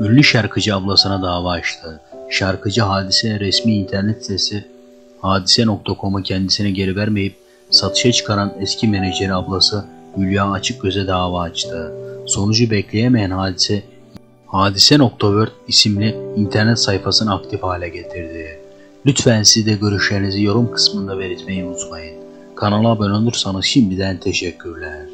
Ünlü şarkıcı ablasına dava açtı. Şarkıcı Hadise resmi internet sitesi hadise.com'u kendisine geri vermeyip satışa çıkaran eski menajeri ablası Hülya Açıkgöz'e dava açtı. Sonucu bekleyemeyen Hadise Hadise.word isimli internet sayfasını aktif hale getirdi. Lütfen siz de görüşlerinizi yorum kısmında belirtmeyi unutmayın. Kanala abone olursanız şimdiden teşekkürler.